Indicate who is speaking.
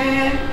Speaker 1: Oh,